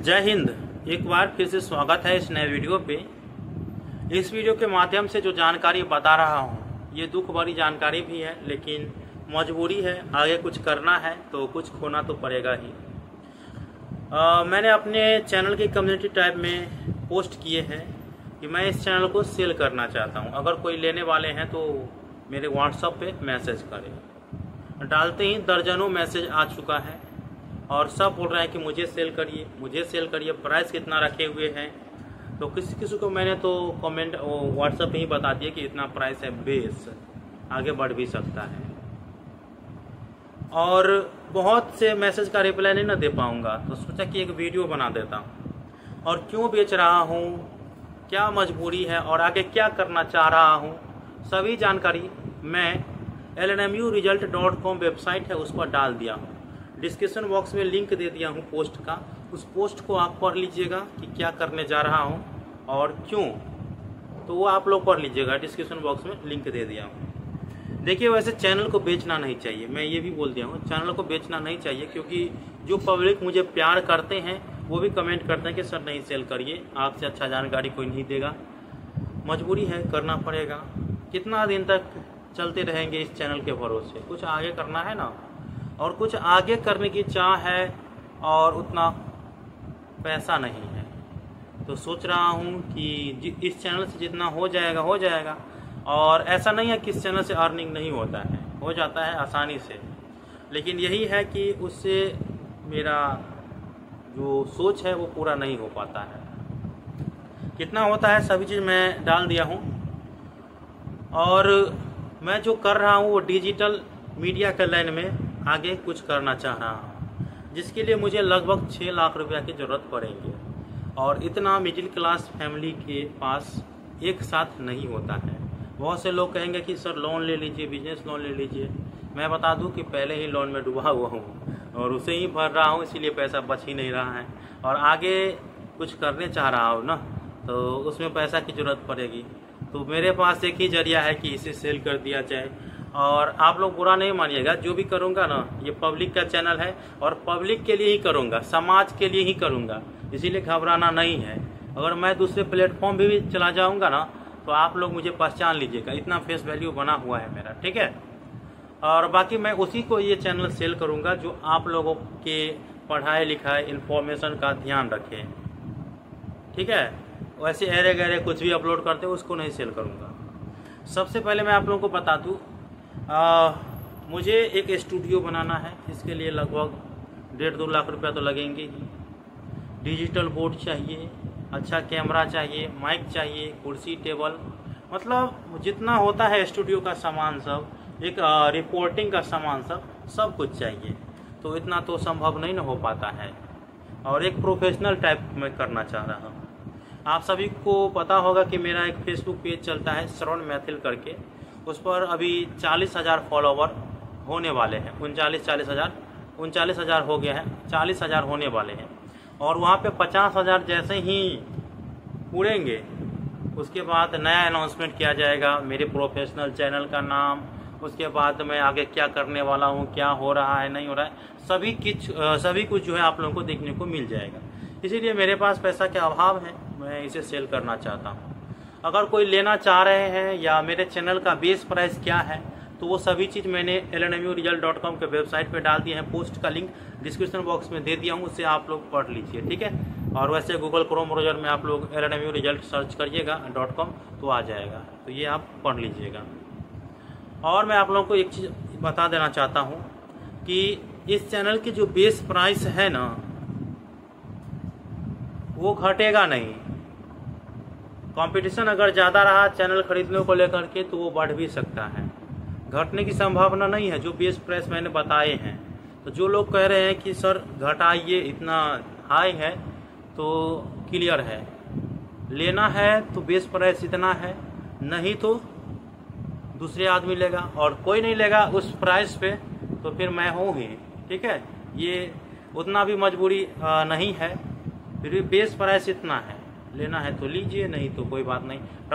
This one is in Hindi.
जय हिंद। एक बार फिर से स्वागत है इस नए वीडियो पे। इस वीडियो के माध्यम से जो जानकारी बता रहा हूँ ये दुख भरी जानकारी भी है लेकिन मजबूरी है आगे कुछ करना है तो कुछ खोना तो पड़ेगा ही। आ, मैंने अपने चैनल की कम्युनिटी टाइप में पोस्ट किए हैं कि मैं इस चैनल को सेल करना चाहता हूँ। अगर कोई लेने वाले हैं तो मेरे व्हाट्सएप पे मैसेज करें। डालते ही दर्जनों मैसेज आ चुका है। और सब बोल रहे हैं कि मुझे सेल करिए, मुझे सेल करिए प्राइस कितना रखे हुए हैं। तो किसी किसी को मैंने तो कमेंट व्हाट्सएप ही बता दिया कि इतना प्राइस है बेस आगे बढ़ भी सकता है। और बहुत से मैसेज का रिप्लाई नहीं ना दे पाऊँगा तो सोचा कि एक वीडियो बना देता हूँ। और क्यों बेच रहा हूँ, क्या मजबूरी है और आगे क्या करना चाह रहा हूँ, सभी जानकारी मैं L N M U result dot com website है, उस पर डाल दिया हूँ। डिस्क्रिप्शन बॉक्स में लिंक दे दिया हूँ पोस्ट का। उस पोस्ट को आप पढ़ लीजिएगा कि क्या करने जा रहा हूँ और क्यों। तो वो आप लोग पढ़ लीजिएगा, डिस्क्रिप्शन बॉक्स में लिंक दे दिया हूँ। देखिए, वैसे चैनल को बेचना नहीं चाहिए, मैं ये भी बोल दिया हूँ, चैनल को बेचना नहीं चाहिए, क्योंकि जो पब्लिक मुझे प्यार करते हैं, वो भी कमेंट करते हैं कि, सर, नहीं, सेल करिए, आपसे अच्छा जानकारी कोई नहीं देगा। मजबूरी है, करना पड़ेगा। कितना दिन तक चलते रहेंगे इस चैनल के भरोसे? कुछ आगे करना है ना? और कुछ आगे करने की चाह है और उतना पैसा नहीं है। तो सोच रहा हूँ कि इस चैनल से जितना हो जाएगा हो जाएगा। और ऐसा नहीं है कि इस चैनल से अर्निंग नहीं होता है। हो जाता है आसानी से। लेकिन यही है कि उससे मेरा जो सोच है वो पूरा नहीं हो पाता है। कितना होता है सभी चीज़ मैं डाल दिया हूँ। और मैं जो कर रहा हूँ वो डिजिटल मीडिया के लाइन में आगे कुछ करना चाह रहा हूँ, जिसके लिए मुझे लगभग छः लाख रुपया की ज़रूरत पड़ेगी। और इतना मिडिल क्लास फैमिली के पास एक साथ नहीं होता है। बहुत से लोग कहेंगे कि, सर लोन ले लीजिए बिज़नेस लोन ले लीजिए। मैं बता दूँ कि पहले ही लोन में डूबा हुआ हूँ और उसे ही भर रहा हूँ, इसीलिए पैसा बच ही नहीं रहा है। और आगे कुछ करने चाह रहा हूँ ना तो उसमें पैसा की ज़रूरत पड़ेगी। तो मेरे पास एक ही ज़रिया है कि इसे सेल कर दिया जाए। और आप लोग बुरा नहीं मानिएगा जो भी करूँगा ना ये पब्लिक का चैनल है और पब्लिक के लिए ही करूँगा समाज के लिए ही करूँगा इसीलिए घबराना नहीं है। अगर मैं दूसरे प्लेटफॉर्म भी, चला जाऊँगा ना तो आप लोग मुझे पहचान लीजिएगा इतना फेस वैल्यू बना हुआ है मेरा ठीक है? और बाकी मैं उसी को ये चैनल सेल करूँगा जो आप लोगों के पढ़ाई लिखाई इन्फॉर्मेशन का ध्यान रखे। ठीक है? वैसे अरे गहरे कुछ भी अपलोड करते हो उसको नहीं सेल करूँगा। सबसे पहले मैं आप लोगों को बता दूँ आ, मुझे एक स्टूडियो बनाना है। इसके लिए लगभग डेढ़ दो लाख रुपया तो लगेंगे ही। डिजिटल बोर्ड चाहिए अच्छा कैमरा चाहिए माइक चाहिए कुर्सी टेबल मतलब जितना होता है स्टूडियो का सामान सब एक रिपोर्टिंग का सामान सब सब कुछ चाहिए। तो इतना तो संभव नहीं ना हो पाता है। और एक प्रोफेशनल टाइप में करना चाह रहा हूँ। आप सभी को पता होगा कि मेरा एक फेसबुक पेज चलता है श्रवण मैथिल करके। उस पर अभी चालीस हज़ार फॉलोवर होने वाले हैं। उनचालीस, चालीस हज़ार। उनचालीस हज़ार हो गया है। चालीस हज़ार होने वाले हैं। और वहाँ पे पचास हज़ार जैसे ही उड़ेंगे, उसके बाद नया अनाउंसमेंट किया जाएगा। मेरे प्रोफेशनल चैनल का नाम, उसके बाद मैं आगे क्या करने वाला हूँ, क्या हो रहा है, नहीं हो रहा है, सभी कुछ सभी कुछ जो है आप लोगों को देखने को मिल जाएगा। इसीलिए मेरे पास पैसा के अभाव है, मैं इसे सेल करना चाहता हूँ। अगर कोई लेना चाह रहे हैं या मेरे चैनल का बेस प्राइस क्या है तो वो सभी चीज़ मैंने L N M result dot com के वेबसाइट पे डाल दिए हैं। पोस्ट का लिंक डिस्क्रिप्शन बॉक्स में दे दिया हूँ उससे आप लोग पढ़ लीजिए, ठीक है? और वैसे गूगल क्रोम ब्राउज़र में आप लोग L N M result search करिएगा डॉट कॉम तो आ जाएगा। तो ये आप पढ़ लीजिएगा। और मैं आप लोगों को एक चीज़ बता देना चाहता हूँ कि इस चैनल की जो बेस प्राइस है ना, वो घटेगा नहीं। कंपटीशन अगर ज़्यादा रहा चैनल खरीदने को लेकर के तो वो बढ़ भी सकता है। घटने की संभावना नहीं है, जो बेस प्राइस मैंने बताए हैं। तो जो लोग कह रहे हैं कि, सर घटाइए इतना हाई है तो क्लियर है। लेना है तो बेस प्राइस इतना है, नहीं तो दूसरे आदमी लेगा। और कोई नहीं लेगा उस प्राइस पे तो फिर मैं हूँ ही, ठीक है? ये उतना भी मजबूरी नहीं है। फिर भी बेस प्राइस इतना है। लेना है तो लीजिए नहीं तो कोई बात नहीं।